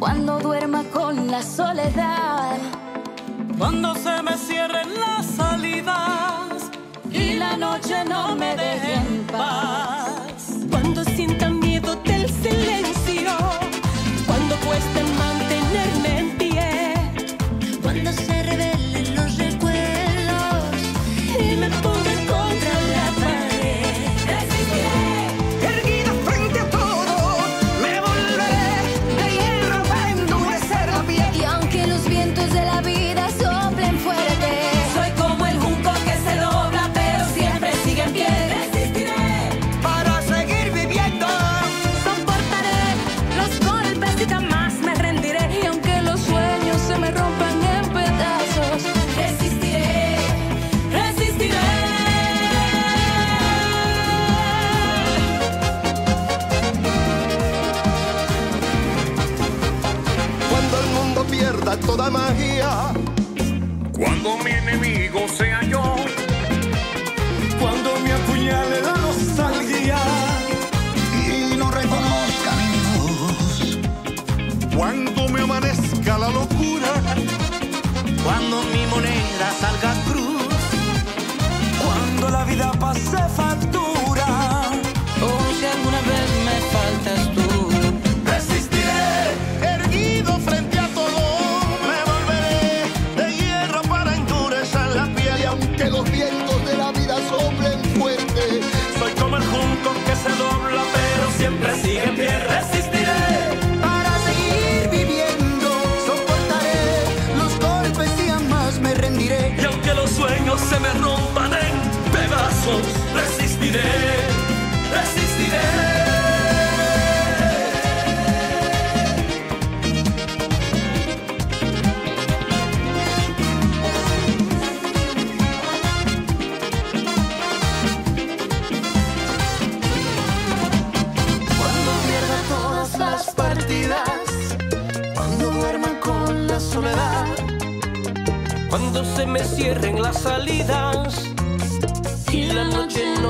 cuando duerma con la soledad, cuando se me cierren las salidas y la noche no me deje. Toda magia, Cuando mi enemigo sea yo, Cuando me apuñale la nostalgia. Y no reconozca mi voz. cuando me amanezca la locura, Cuando mi moneda salga aunque los vientos de la vida soplen fuerte, Soy como el junco que se dobla pero siempre sigue en pie. Resistiré Para seguir viviendo, soportaré los golpes y jamás me rendiré. Y aunque los sueños se me rompan en pedazos resistiré Cuando se me cierren las salidas y la noche no